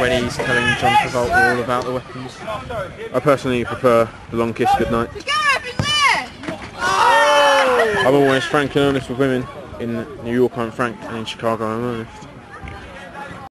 when he's telling John Travolta all about the weapons. I personally prefer the long kiss goodnight. I'm always frank and honest with women. In New York I'm frank and in Chicago I'm honest.